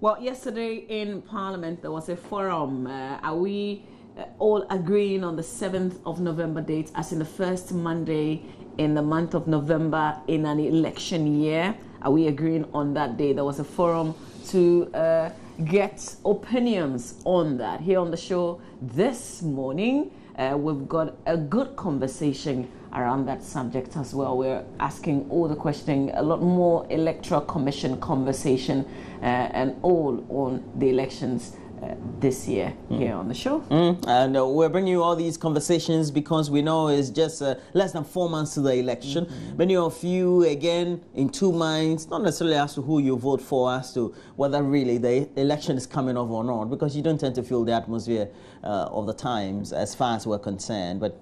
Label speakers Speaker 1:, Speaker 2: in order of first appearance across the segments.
Speaker 1: Well, yesterday in Parliament there was a forum. Uh, are we uh, all agreeing on the 7th of November date as in the first Monday in the month of November in an election year? Are we agreeing on that day? There was a forum to uh, get opinions on that. Here on the show this morning, uh, we've got a good conversation around that subject as well. We're asking all the questioning, a lot more electoral commission conversation, uh, and all on the elections. Uh, this year mm. here on the show.
Speaker 2: Mm. And uh, we're bringing you all these conversations because we know it's just uh, less than four months to the election. Mm-hmm. Many of you, again, in two minds, not necessarily as to who you vote for, as to whether really the election is coming off or not, because you don't tend to feel the atmosphere uh, of the times as far as we're concerned. But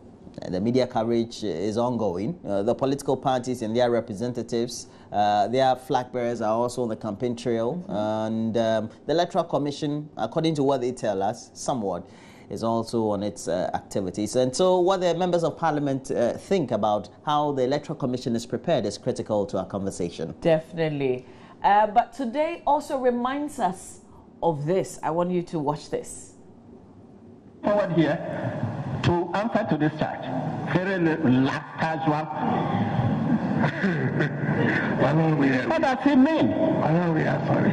Speaker 2: the media coverage is ongoing. Uh, the political parties and their representatives, uh, their flag bearers are also on the campaign trail. Mm-hmm. And um, the Electoral Commission, according to what they tell us, somewhat, is also on its uh, activities. And so, what the members of parliament uh, think about how the Electoral Commission is prepared is critical to our conversation.
Speaker 1: Definitely. Uh, but today also reminds us of this. I want you to watch this.
Speaker 3: Forward here to answer to this charge. Very last casual. what does it mean?
Speaker 4: we are sorry.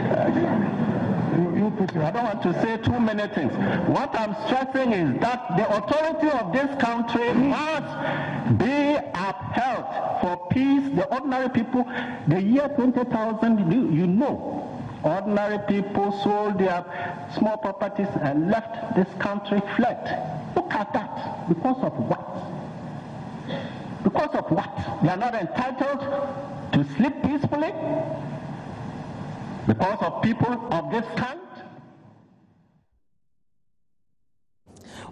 Speaker 3: You, you put I don't want to say too many things. What I'm stressing is that the authority of this country must be upheld for peace. The ordinary people, the year 20,000, you, you know, ordinary people sold their small properties and left this country, fled. Look at that. Because of what? Because of what? They are not entitled to sleep peacefully? Because of people of this kind?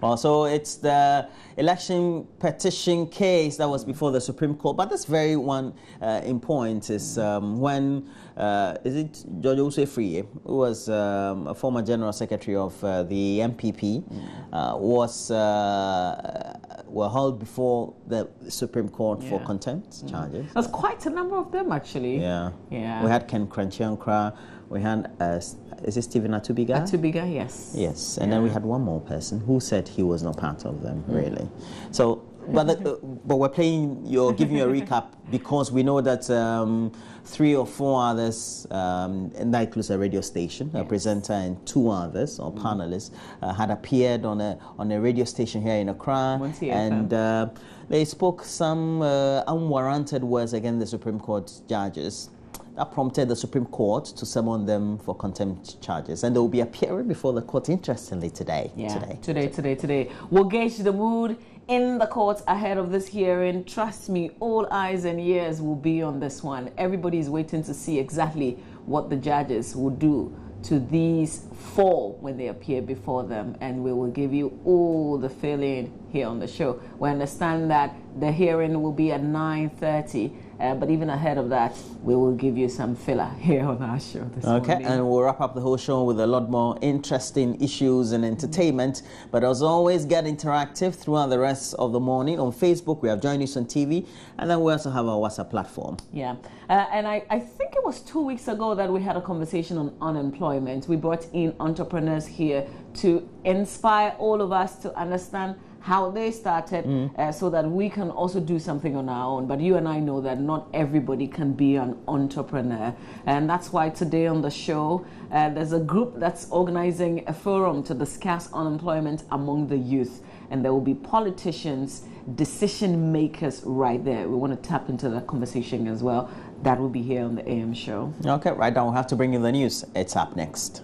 Speaker 2: Also, it's the election petition case that was before the Supreme Court. But this very one uh, in point is um, when, uh, is it George Osei who was um, a former General Secretary of uh, the NPP, uh, was uh, were held before the Supreme Court yeah. for contempt mm. charges.
Speaker 1: There's quite a number of them, actually.
Speaker 2: Yeah. Yeah. We had Ken Korankye-Ankrah. We had uh, is it Stephen Atubiga?
Speaker 1: Atubiga, yes.
Speaker 2: Yes, and yeah. then we had one more person who said he was not part of them, mm. really. So, but the, uh, but we're playing. You're giving you a recap because we know that um, three or four others, um, and that includes a radio station, yes. a presenter, and two others or mm. panelists uh, had appeared on a on a radio station here in Accra, and. Uh, they spoke some uh, unwarranted words against the Supreme Court judges that prompted the Supreme Court to summon them for contempt charges. And they will be appearing before the court, interestingly, today.
Speaker 1: Yeah, today, today, today, today. We'll gauge the mood in the court ahead of this hearing. Trust me, all eyes and ears will be on this one. Everybody is waiting to see exactly what the judges will do to these four when they appear before them and we will give you all the filling here on the show we understand that the hearing will be at 9.30 uh, but even ahead of that, we will give you some filler here on our show this
Speaker 2: okay,
Speaker 1: morning.
Speaker 2: and we'll wrap up the whole show with a lot more interesting issues and entertainment. But as always, get interactive throughout the rest of the morning. On Facebook, we have Joy News on TV, and then we also have our WhatsApp platform.
Speaker 1: Yeah, uh, and I, I think it was two weeks ago that we had a conversation on unemployment. We brought in entrepreneurs here to inspire all of us to understand how they started mm. uh, so that we can also do something on our own. But you and I know that not everybody can be an entrepreneur. And that's why today on the show, uh, there's a group that's organizing a forum to discuss unemployment among the youth. And there will be politicians, decision makers right there. We want to tap into that conversation as well. That will be here on the AM show.
Speaker 2: Okay, right now we'll have to bring you the news. It's up next.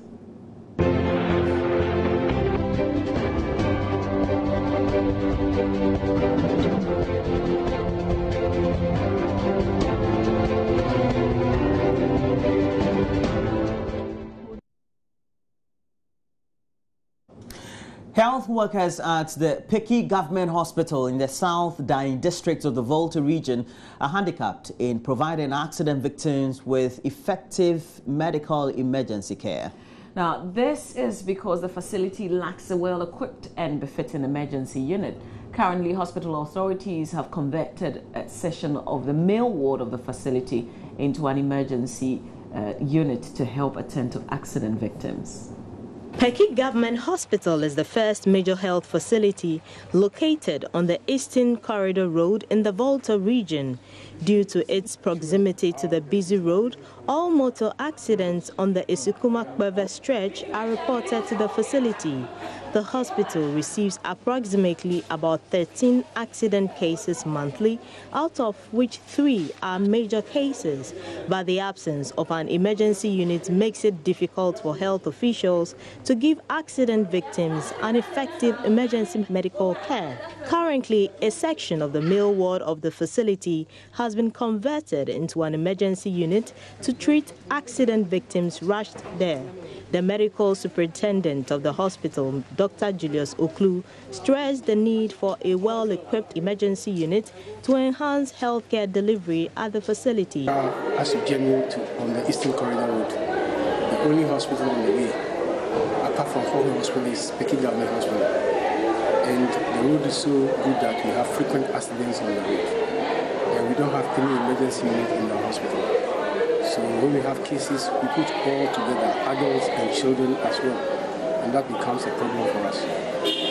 Speaker 2: Health workers at the Peki Government Hospital in the South Dayi district of the Volta region are handicapped in providing accident victims with effective medical emergency care.
Speaker 1: Now, this is because the facility lacks a well-equipped and befitting emergency unit. Currently, hospital authorities have converted a section of the male ward of the facility into an emergency uh, unit to help attend to accident victims.
Speaker 4: Peki Government Hospital is the first major health facility located on the Eastern Corridor Road in the Volta region. Due to its proximity to the busy road, all motor accidents on the Isukuma stretch are reported to the facility the hospital receives approximately about 13 accident cases monthly, out of which three are major cases. But the absence of an emergency unit makes it difficult for health officials to give accident victims an effective emergency medical care. Currently, a section of the male ward of the facility has been converted into an emergency unit to treat accident victims rushed there. The medical superintendent of the hospital, Dr. Julius Oklu, stressed the need for a well equipped emergency unit to enhance healthcare delivery at the facility.
Speaker 5: Uh, as you journey to, on the Eastern Corridor Road, the only hospital on the way, apart from Foreign Hospital, is Peki Government Hospital. And the road is so good that we have frequent accidents on the road. We don't have any emergency unit in the hospital. So when we have cases, we put all together, adults and children as well, and that becomes a problem for us.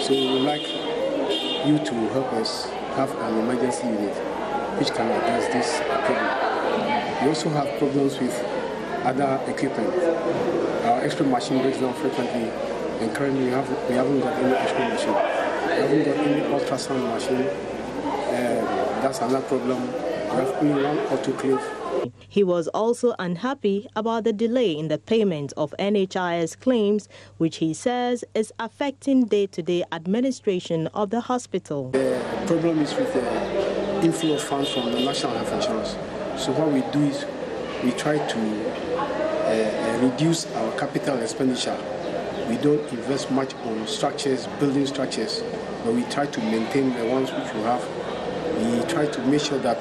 Speaker 5: So we would like you to help us have an emergency unit which can address this problem. We also have problems with other equipment. Our X-ray machine breaks down frequently, and currently we, have, we haven't got any X-ray machine. We haven't got any ultrasound machine. Uh, that's another problem. Have only one autoclave
Speaker 4: he was also unhappy about the delay in the payment of NHIS claims, which he says is affecting day to day administration of the hospital.
Speaker 5: The problem is with the inflow of funds from the National Health Insurance. So, what we do is we try to uh, uh, reduce our capital expenditure. We don't invest much on structures, building structures, but we try to maintain the ones which we have. We try to make sure that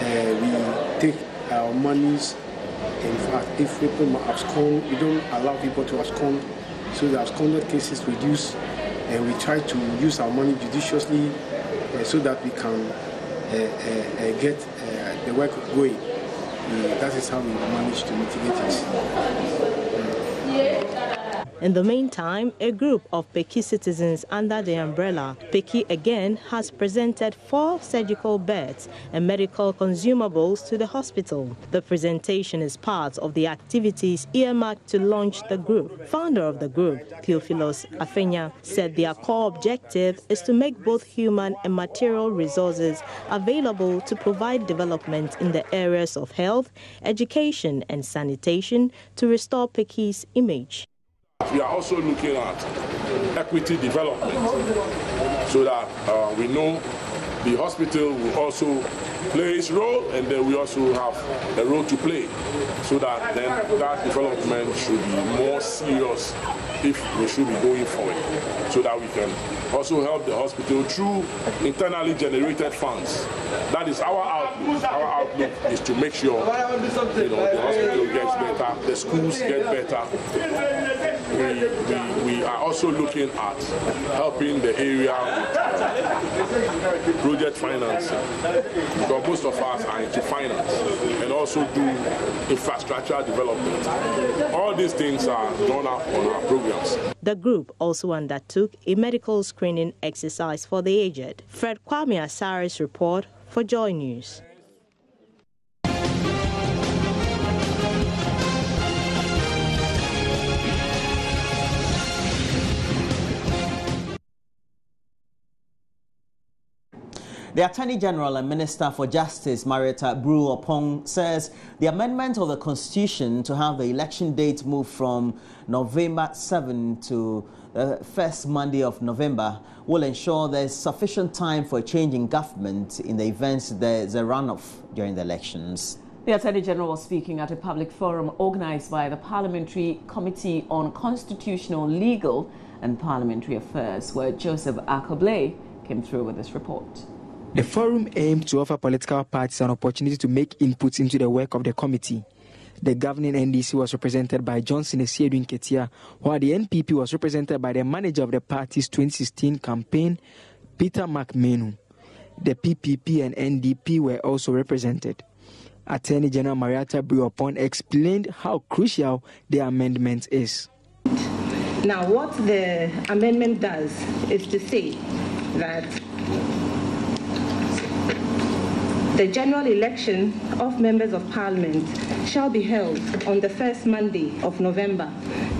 Speaker 5: we take our monies. In fact, if people abscond, we don't allow people to abscond, so the absconded cases reduce, and we try to use our money judiciously uh, so that we can uh, uh, get uh, the work going. that is how we manage to mitigate
Speaker 4: it. In the meantime, a group of Peki citizens under the umbrella Peki Again has presented four surgical beds and medical consumables to the hospital. The presentation is part of the activities earmarked to launch the group. Founder of the group, Theophilos Afenya, said their core objective is to make both human and material resources available to provide development in the areas of health, education, and sanitation to restore Peki's image.
Speaker 6: We are also looking at equity development so that uh, we know the hospital will also play its role and then we also have a role to play so that then that development should be more serious if we should be going for it so that we can also help the hospital through internally generated funds. That is our outlook. Our outlook is to make sure you know, the hospital gets better, the schools get better, we, we, we are also looking at helping the area with uh, project financing because most of us are into finance and also do infrastructure development. All these things are drawn up on our programs.
Speaker 4: The group also undertook a medical screening exercise for the aged. Fred Kwame Asare's report for Joy News.
Speaker 2: The Attorney General and Minister for Justice, Marietta Oppong, says the amendment of the Constitution to have the election date move from November 7 to the first Monday of November will ensure there's sufficient time for a change in government in the event there's a runoff during the elections.
Speaker 1: The Attorney General was speaking at a public forum organized by the Parliamentary Committee on Constitutional, Legal and Parliamentary Affairs, where Joseph Akobley came through with this report.
Speaker 7: The forum aimed to offer political parties an opportunity to make inputs into the work of the committee. The governing NDC was represented by Johnson Asiedu Nketia, while the NPP was represented by the manager of the party's 2016 campaign, Peter Mac Manu. The PPP and NDP were also represented. Attorney General Marietta Brew-Oppong explained how crucial the amendment is.
Speaker 8: Now, what the amendment does is to say that the general election of members of parliament shall be held on the first Monday of November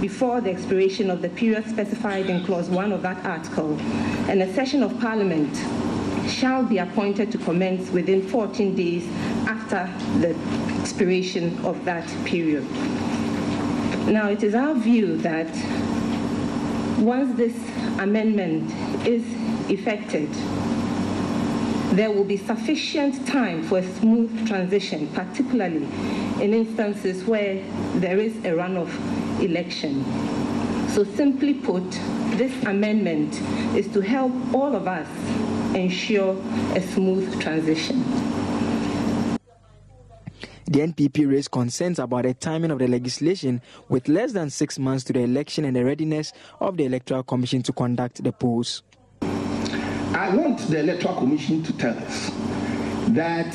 Speaker 8: before the expiration of the period specified in clause 1 of that article, and a session of parliament shall be appointed to commence within 14 days after the expiration of that period. Now, it is our view that once this amendment is effected, there will be sufficient time for a smooth transition, particularly in instances where there is a runoff election. So, simply put, this amendment is to help all of us ensure a smooth transition.
Speaker 7: The NPP raised concerns about the timing of the legislation with less than six months to the election and the readiness of the Electoral Commission to conduct the polls.
Speaker 3: I want the Electoral Commission to tell us that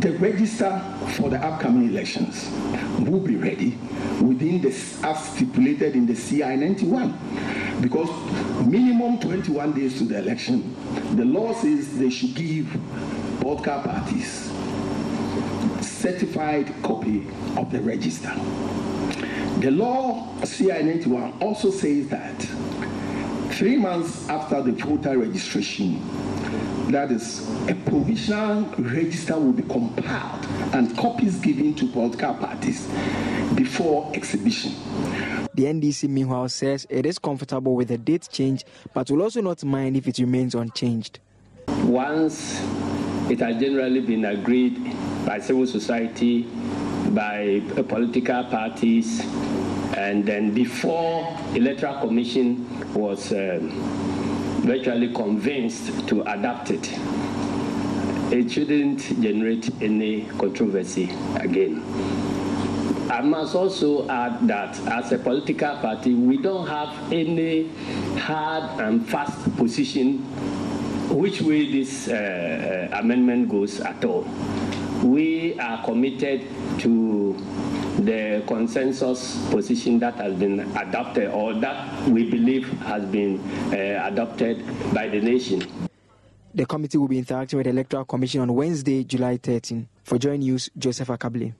Speaker 3: the register for the upcoming elections will be ready within the as stipulated in the CI 91 because minimum 21 days to the election the law says they should give political parties certified copy of the register. The law CI 91 also says that Three months after the voter registration, that is, a provisional register will be compiled and copies given to political parties before exhibition.
Speaker 7: The NDC, meanwhile, says it is comfortable with the date change, but will also not mind if it remains unchanged.
Speaker 9: Once it has generally been agreed by civil society, by political parties, and then before electoral commission was um, virtually convinced to adapt it it shouldn't generate any controversy again I must also add that as a political party, we don't have any hard and fast position which way this uh, amendment goes at all. We are committed to the consensus position that has been adopted or that we believe has been uh, adopted by the nation.
Speaker 7: The committee will be interacting with the Electoral Commission on Wednesday, July 13. For Joy News, Joseph Akable.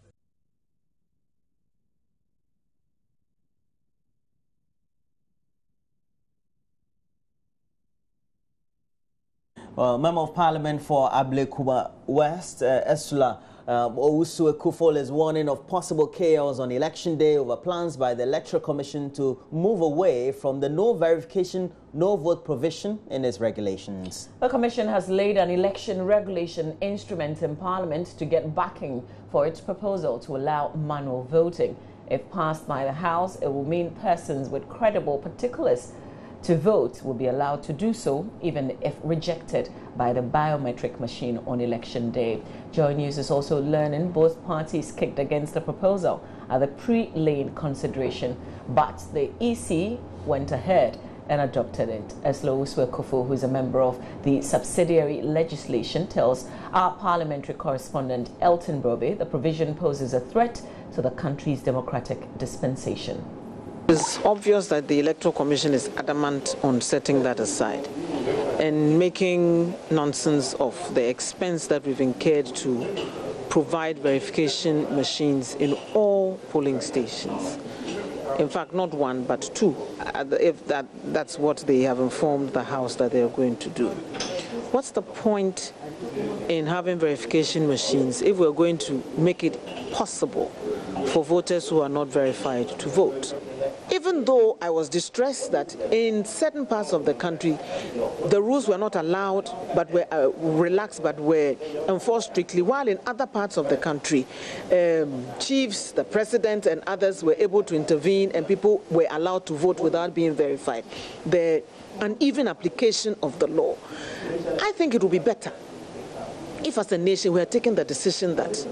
Speaker 2: Well, Member of Parliament for Ablekuma West, uh, Ursula um, Owusu is warning of possible chaos on election day over plans by the Electoral Commission to move away from the no verification, no vote provision in its regulations.
Speaker 1: The Commission has laid an election regulation instrument in Parliament to get backing for its proposal to allow manual voting. If passed by the House, it will mean persons with credible particulars to vote will be allowed to do so even if rejected by the biometric machine on election day. Joy News is also learning both parties kicked against the proposal at the pre-laying consideration, but the EC went ahead and adopted it. As Ursula Owusu who is a member of the subsidiary legislation, tells our parliamentary correspondent Elton Brobbey the provision poses a threat to the country's democratic dispensation.
Speaker 10: It's obvious that the Electoral Commission is adamant on setting that aside and making nonsense of the expense that we've incurred to provide verification machines in all polling stations. In fact, not one, but two, uh, if that, that's what they have informed the House that they are going to do. What's the point in having verification machines if we're going to make it possible for voters who are not verified to vote? Even though I was distressed that in certain parts of the country, the rules were not allowed, but were uh, relaxed, but were enforced strictly, while in other parts of the country, um, chiefs, the president, and others were able to intervene, and people were allowed to vote without being verified. The uneven application of the law. I think it would be better if, as a nation, we had taken the decision that,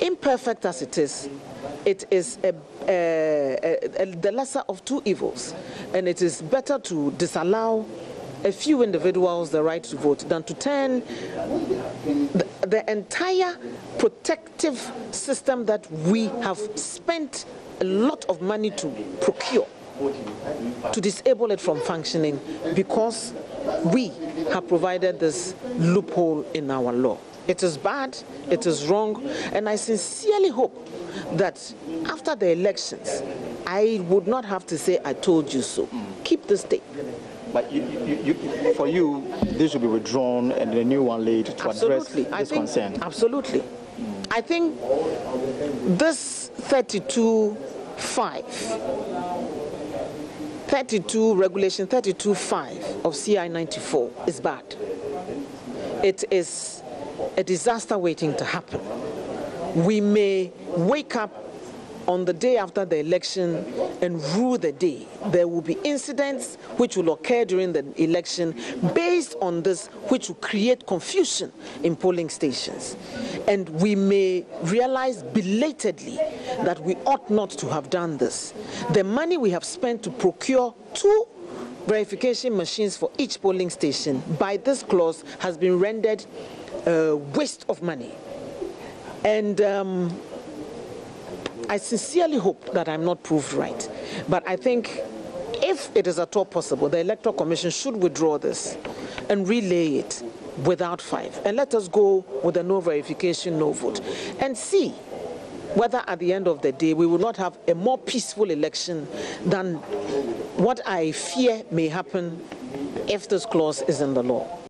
Speaker 10: imperfect as it is, it is a, a, a, the lesser of two evils, and it is better to disallow a few individuals the right to vote than to turn the, the entire protective system that we have spent a lot of money to procure to disable it from functioning because we have provided this loophole in our law. It is bad, it is wrong, and I sincerely hope that after the elections, I would not have to say, I told you so. Keep the state.
Speaker 11: But you, you, you, for you, this will be withdrawn and the new one laid to
Speaker 10: Absolutely.
Speaker 11: address this
Speaker 10: think,
Speaker 11: concern.
Speaker 10: Absolutely. I think this 32 5 32 regulation 32 5 of CI 94 is bad. It is a disaster waiting to happen. We may wake up on the day after the election and rule the day. There will be incidents which will occur during the election based on this, which will create confusion in polling stations. And we may realize belatedly that we ought not to have done this. The money we have spent to procure two verification machines for each polling station by this clause has been rendered a waste of money. And um, I sincerely hope that I'm not proved right. But I think if it is at all possible, the Electoral Commission should withdraw this and relay it without five. And let us go with a no verification, no vote. And see whether at the end of the day we will not have a more peaceful election than what I fear may happen if this clause is in the law.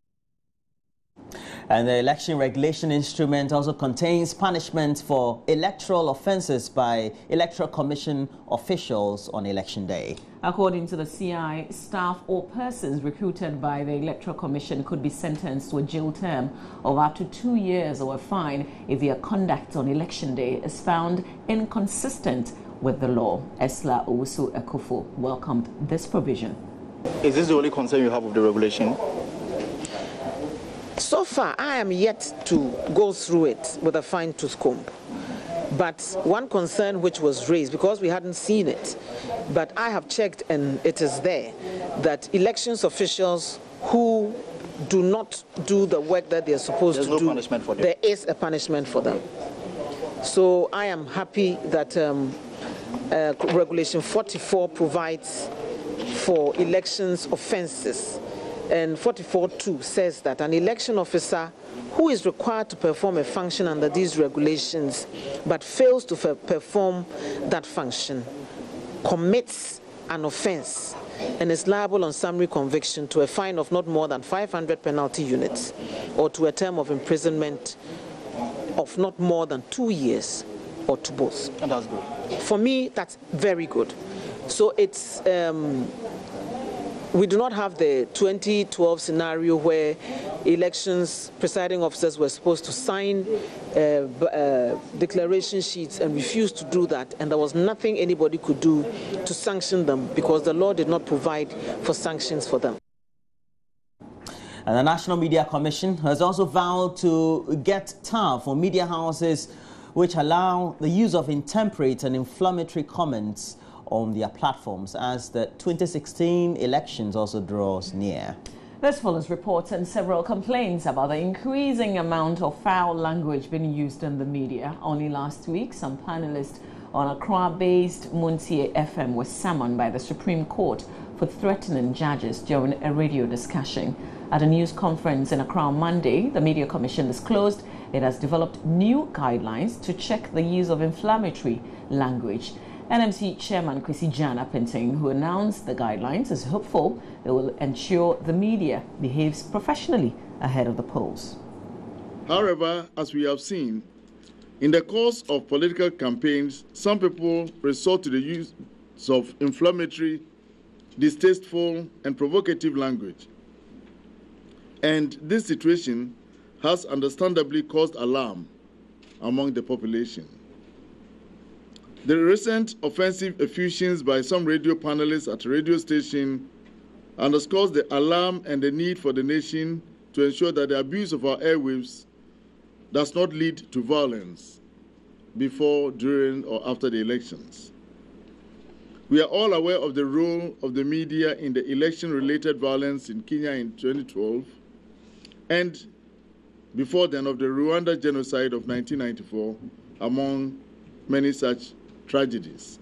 Speaker 2: And the election regulation instrument also contains punishment for electoral offences by Electoral Commission officials on election day.
Speaker 1: According to the CI, staff or persons recruited by the Electoral Commission could be sentenced to a jail term of up to two years or a fine if their conduct on election day is found inconsistent with the law. Ursula Owusu-Ekuful welcomed this provision.
Speaker 11: Is this the only concern you have with the regulation?
Speaker 10: So far, I am yet to go through it with a fine tooth comb. But one concern which was raised, because we hadn't seen it, but I have checked and it is there, that elections officials who do not do the work that they are supposed
Speaker 11: There's
Speaker 10: to
Speaker 11: no
Speaker 10: do,
Speaker 11: punishment for them.
Speaker 10: there is a punishment for them. So I am happy that um, uh, Regulation 44 provides for elections offences and 44.2 says that an election officer who is required to perform a function under these regulations but fails to perform that function commits an offense and is liable on summary conviction to a fine of not more than 500 penalty units or to a term of imprisonment of not more than two years or to both.
Speaker 11: And that's good.
Speaker 10: For me, that's very good. So it's um, we do not have the 2012 scenario where elections presiding officers were supposed to sign uh, uh, declaration sheets and refused to do that, and there was nothing anybody could do to sanction them because the law did not provide for sanctions for them.
Speaker 2: And the National Media Commission has also vowed to get tough on media houses which allow the use of intemperate and inflammatory comments on their platforms as the 2016 elections also draws near.
Speaker 1: This follows reports and several complaints about the increasing amount of foul language being used in the media. Only last week, some panelists on Accra-based Montie FM were summoned by the Supreme Court for threatening judges during a radio discussion. At a news conference in Accra on Monday, the Media Commission disclosed it has developed new guidelines to check the use of inflammatory language. NMC Chairman Kwesi Gyan Apenteng, who announced the guidelines, is hopeful they will ensure the media behaves professionally ahead of the polls.
Speaker 12: However, as we have seen, in the course of political campaigns, some people resort to the use of inflammatory, distasteful, and provocative language. And this situation has understandably caused alarm among the population. The recent offensive effusions by some radio panelists at a radio station underscores the alarm and the need for the nation to ensure that the abuse of our airwaves does not lead to violence before, during, or after the elections. We are all aware of the role of the media in the election related violence in Kenya in 2012 and before then of the Rwanda genocide of 1994, among many such tragedies.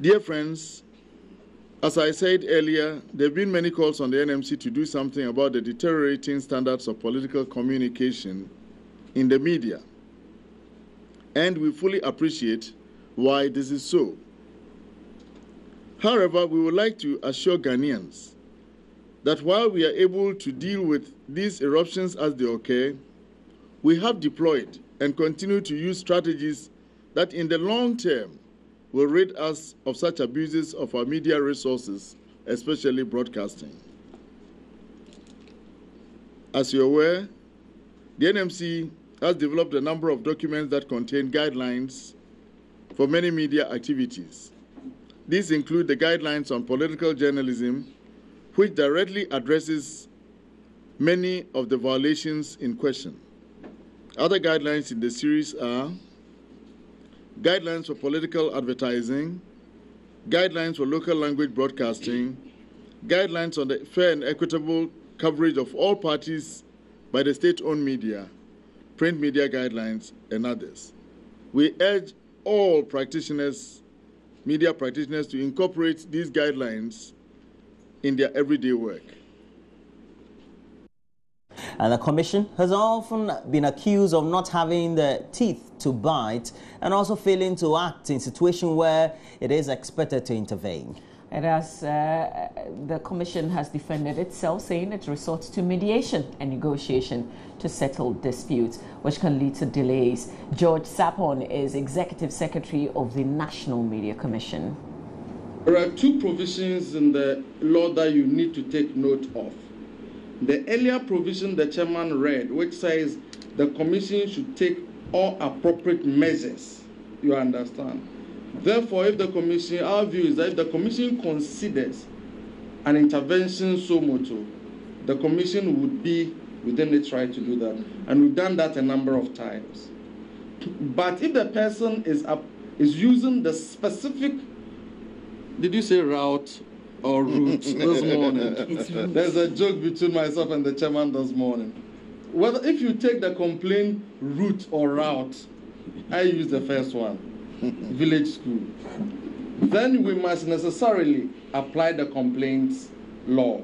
Speaker 12: Dear friends, as I said earlier, there have been many calls on the NMC to do something about the deteriorating standards of political communication in the media. And we fully appreciate why this is so. However, we would like to assure Ghanaians that while we are able to deal with these eruptions as they occur, we have deployed and continue to use strategies that in the long term will rid us of such abuses of our media resources, especially broadcasting. As you're aware, the NMC has developed a number of documents that contain guidelines for many media activities. These include the guidelines on political journalism, which directly addresses many of the violations in question. Other guidelines in the series are guidelines for political advertising, guidelines for local language broadcasting, guidelines on the fair and equitable coverage of all parties by the state owned media, print media guidelines, and others. We urge all practitioners, media practitioners, to incorporate these guidelines in their everyday work.
Speaker 2: And the Commission has often been accused of not having the teeth to bite and also failing to act in situations where it is expected to intervene.
Speaker 1: It has, uh, the Commission has defended itself, saying it resorts to mediation and negotiation to settle disputes, which can lead to delays. George Sarpong is Executive Secretary of the National Media Commission.
Speaker 13: There are two provisions in the law that you need to take note of. The earlier provision the chairman read, which says the commission should take all appropriate measures. You understand? Therefore, if the commission, our view is that if the commission considers an intervention suo motu, the commission would be within its right to do that. And we've done that a number of times. But if the person is up, is using the specific, did you say route or route this morning. There's a joke between myself and the chairman this morning. Whether if you take the complaint route or route, I use the first one, village school. Then we must necessarily apply the complaints law.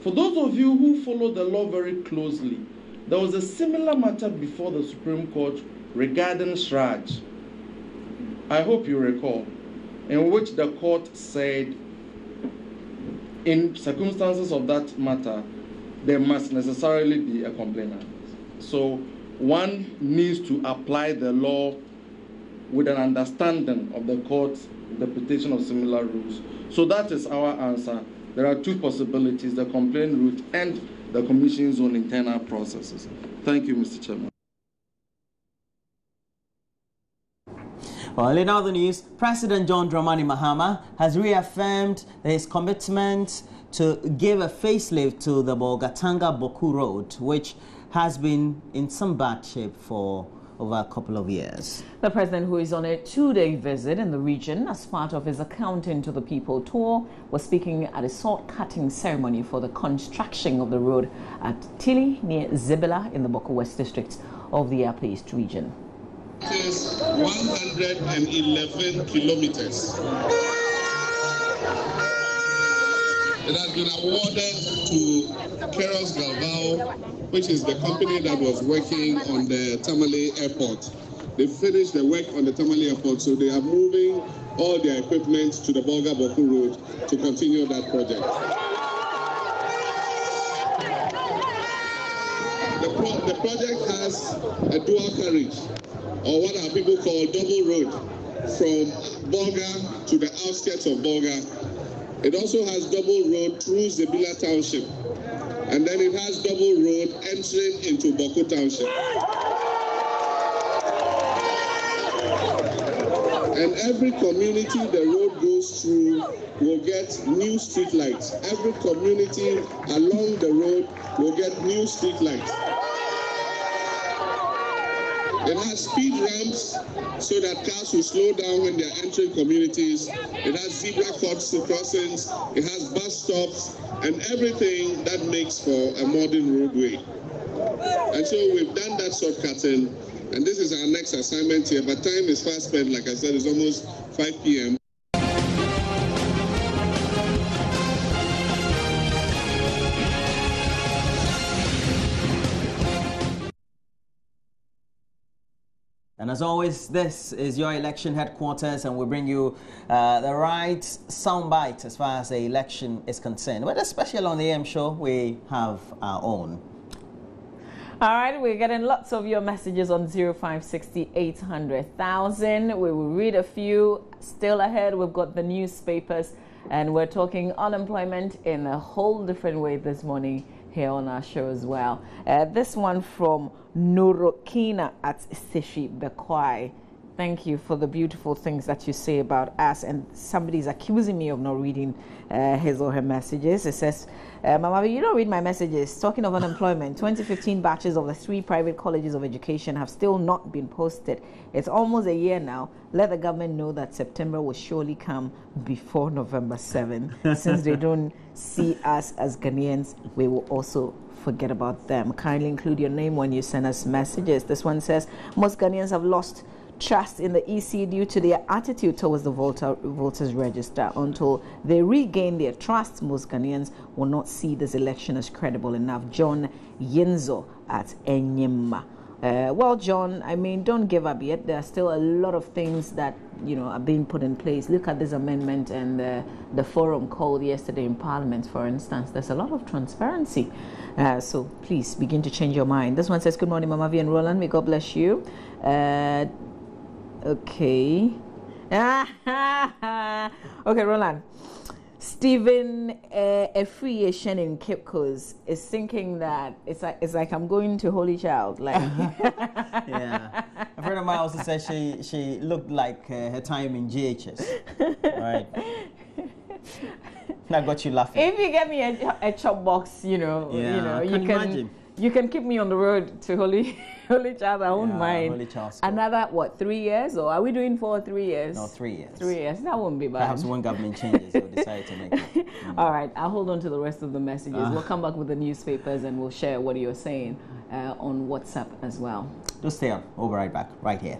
Speaker 13: For those of you who follow the law very closely, there was a similar matter before the Supreme Court regarding Sraj. I hope you recall, in which the court said in circumstances of that matter, there must necessarily be a complainant. So one needs to apply the law with an understanding of the court's interpretation of similar rules. So that is our answer. There are two possibilities, the complaint route and the commission's own internal processes. Thank you, Mr. Chairman.
Speaker 2: Well, in other news, President John Dramani Mahama has reaffirmed his commitment to give a facelift to the Bolgatanga Bawku Road, which has been in some bad shape for over a couple of years.
Speaker 1: The president, who is on a two-day visit in the region as part of his Accounting to the People tour, was speaking at a sod-cutting ceremony for the construction of the road at Tili near Zebilla in the Bawku West district of the Upper East region
Speaker 14: is 111 kilometers. It has been awarded to Queiroz Galvão, which is the company that was working on the Tamale airport. They finished the work on the Tamale airport, so they are moving all their equipment to the Bolga Bawku road to continue that project. The, pro the project has a dual carriage or what our people call double road from Bolga to the outskirts of Bolga. It also has double road through Zebilla Township. And then it has double road entering into Bawku Township. And every community the road goes through will get new street lights. Every community along the road will get new street lights. It has speed ramps so that cars will slow down when they're entering communities. It has zebra crossings. It has bus stops and everything that makes for a modern roadway. And so we've done that shortcutting, and this is our next assignment here. But time is fast spent. Like I said, it's almost 5 p.m.
Speaker 2: And as always, this is your election headquarters, and we bring you uh, the right soundbite as far as the election is concerned. But especially on the AM show, we have our own.
Speaker 1: All right, we're getting lots of your messages on 0560 800,000. We will read a few. Still ahead, we've got the newspapers, and we're talking unemployment in a whole different way this morning here on our show as well. Uh, this one from Nurokina at Sishi Bekwai. Thank you for the beautiful things that you say about us. And somebody's accusing me of not reading uh, his or her messages. It says, uh, Mama, you don't read my messages. Talking of unemployment, 2015 batches of the three private colleges of education have still not been posted. It's almost a year now. Let the government know that September will surely come before November 7. Since they don't see us as Ghanaians, we will also forget about them. Kindly include your name when you send us messages. This one says most Ghanaians have lost trust in the EC due to their attitude towards the voter, voters register. Until they regain their trust, most Ghanaians will not see this election as credible enough. John Yinzo at Enyima. Uh, well, John, I mean, don't give up yet. There are still a lot of things that you know are being put in place. Look at this amendment and uh, the forum called yesterday in Parliament, for instance. There's a lot of transparency. Uh, so please begin to change your mind. This one says, "Good morning, Mama V and Roland. May God bless you." Okay. okay, Roland. Stephen uh, in Cape Coast is thinking that it's like it's like I'm going to Holy Child. Like,
Speaker 2: yeah, a friend of mine also said she she looked like uh, her time in GHS. right. That got you laughing.
Speaker 1: If you get me a, a chop box, you know,
Speaker 2: Yeah,
Speaker 1: you know, you
Speaker 2: can
Speaker 1: can
Speaker 2: imagine.
Speaker 1: you can keep me on the road to Holy I won't
Speaker 2: Yeah,
Speaker 1: mind.
Speaker 2: Holy Child School.
Speaker 1: Another what? Three years, or are we doing for three years?
Speaker 2: No, three years.
Speaker 1: Three years. That won't be bad.
Speaker 2: Perhaps one government changes, they'll decide to make it.
Speaker 1: All right, I'll hold on to the rest of the messages.
Speaker 2: Ah.
Speaker 1: We'll come back with the newspapers and we'll share what you're saying uh, on WhatsApp as well.
Speaker 2: Just stay on. We'll be right back, right here.